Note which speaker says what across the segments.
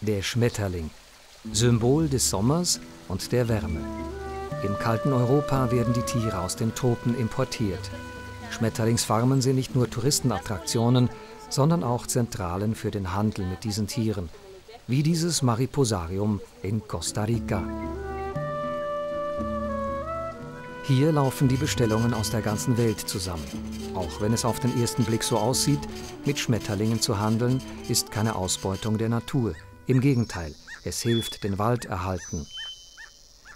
Speaker 1: Der Schmetterling, Symbol des Sommers und der Wärme. Im kalten Europa werden die Tiere aus den Tropen importiert. Schmetterlingsfarmen sind nicht nur Touristenattraktionen, sondern auch Zentralen für den Handel mit diesen Tieren, wie dieses Mariposarium in Costa Rica. Hier laufen die Bestellungen aus der ganzen Welt zusammen. Auch wenn es auf den ersten Blick so aussieht, mit Schmetterlingen zu handeln, ist keine Ausbeutung der Natur. Im Gegenteil, es hilft den Wald erhalten.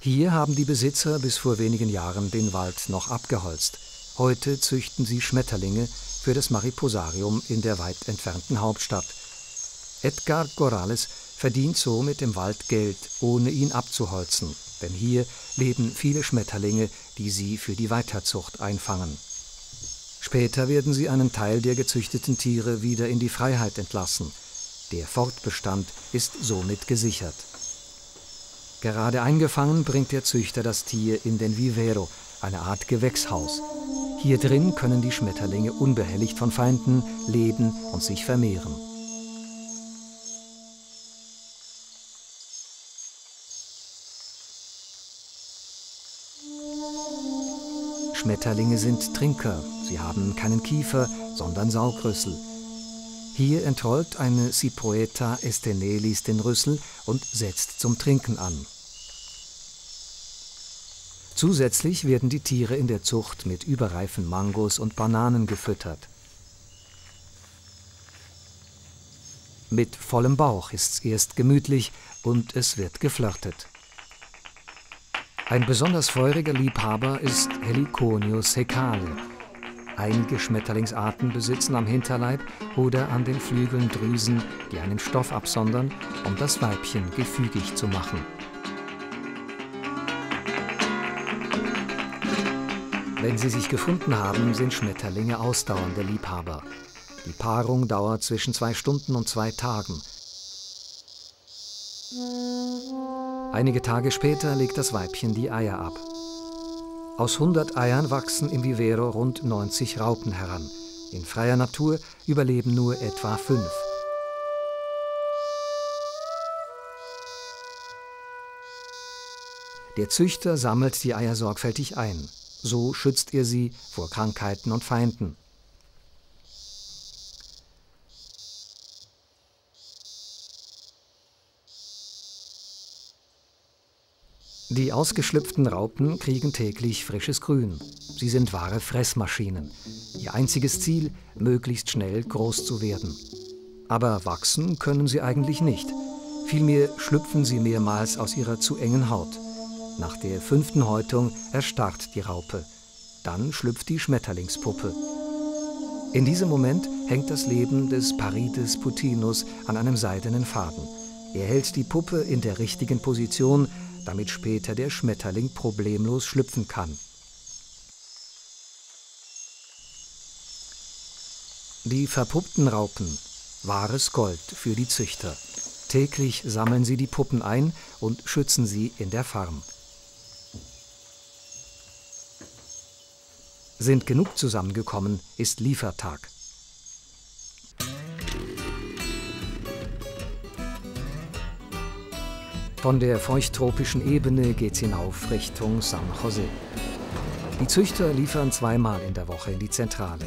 Speaker 1: Hier haben die Besitzer bis vor wenigen Jahren den Wald noch abgeholzt. Heute züchten sie Schmetterlinge für das Mariposarium in der weit entfernten Hauptstadt. Edgar Corrales verdient so mit dem Wald Geld, ohne ihn abzuholzen, denn hier leben viele Schmetterlinge, die sie für die Weiterzucht einfangen. Später werden sie einen Teil der gezüchteten Tiere wieder in die Freiheit entlassen. Der Fortbestand ist somit gesichert. Gerade eingefangen bringt der Züchter das Tier in den Vivero, eine Art Gewächshaus. Hier drin können die Schmetterlinge unbehelligt von Feinden leben und sich vermehren. Schmetterlinge sind Trinker. Sie haben keinen Kiefer, sondern Saugrüssel. Hier entrollt eine Cyproeta estenelis den Rüssel und setzt zum Trinken an. Zusätzlich werden die Tiere in der Zucht mit überreifen Mangos und Bananen gefüttert. Mit vollem Bauch ist's erst gemütlich und es wird geflirtet. Ein besonders feuriger Liebhaber ist Heliconius hecale. Einige Schmetterlingsarten besitzen am Hinterleib oder an den Flügeln Drüsen, die einen Stoff absondern, um das Weibchen gefügig zu machen. Wenn sie sich gefunden haben, sind Schmetterlinge ausdauernde Liebhaber. Die Paarung dauert zwischen zwei Stunden und zwei Tagen. Einige Tage später legt das Weibchen die Eier ab. Aus 100 Eiern wachsen im Vivero rund 90 Raupen heran. In freier Natur überleben nur etwa fünf. Der Züchter sammelt die Eier sorgfältig ein. So schützt er sie vor Krankheiten und Feinden. Die ausgeschlüpften Raupen kriegen täglich frisches Grün. Sie sind wahre Fressmaschinen. Ihr einziges Ziel, möglichst schnell groß zu werden. Aber wachsen können sie eigentlich nicht. Vielmehr schlüpfen sie mehrmals aus ihrer zu engen Haut. Nach der fünften Häutung erstarrt die Raupe. Dann schlüpft die Schmetterlingspuppe. In diesem Moment hängt das Leben des Parides putinus an einem seidenen Faden. Er hält die Puppe in der richtigen Position, damit später der Schmetterling problemlos schlüpfen kann. Die verpuppten Raupen, wahres Gold für die Züchter. Täglich sammeln sie die Puppen ein und schützen sie in der Farm. Sind genug zusammengekommen, ist Liefertag. Von der feuchttropischen Ebene geht's hinauf Richtung San Jose. Die Züchter liefern zweimal in der Woche in die Zentrale.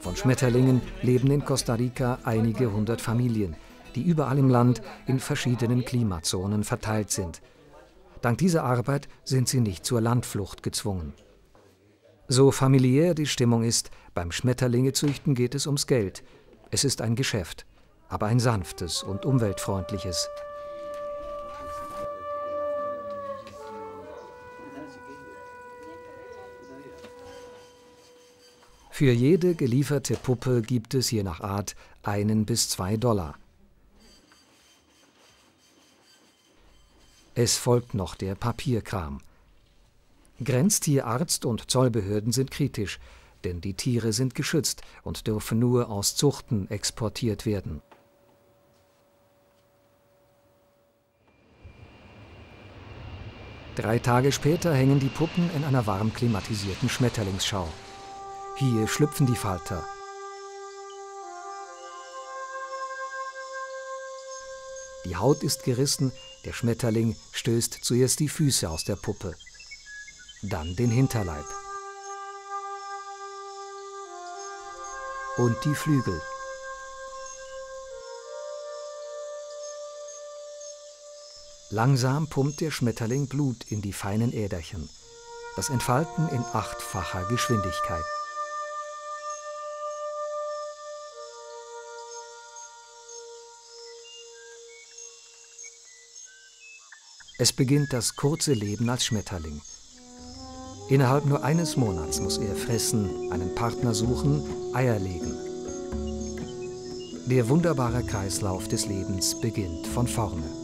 Speaker 1: Von Schmetterlingen leben in Costa Rica einige hundert Familien, die überall im Land in verschiedenen Klimazonen verteilt sind. Dank dieser Arbeit sind sie nicht zur Landflucht gezwungen. So familiär die Stimmung ist, beim Schmetterlingezüchten geht es ums Geld. Es ist ein Geschäft, aber ein sanftes und umweltfreundliches. Für jede gelieferte Puppe gibt es je nach Art einen bis zwei Dollar. Es folgt noch der Papierkram. Grenztierarzt und Zollbehörden sind kritisch, denn die Tiere sind geschützt und dürfen nur aus Zuchten exportiert werden. Drei Tage später hängen die Puppen in einer warm klimatisierten Schmetterlingsschau. Hier schlüpfen die Falter. Die Haut ist gerissen, der Schmetterling stößt zuerst die Füße aus der Puppe, dann den Hinterleib und die Flügel. Langsam pumpt der Schmetterling Blut in die feinen Äderchen. Das Entfalten in achtfacher Geschwindigkeit. Es beginnt das kurze Leben als Schmetterling. Innerhalb nur eines Monats muss er fressen, einen Partner suchen, Eier legen. Der wunderbare Kreislauf des Lebens beginnt von vorne.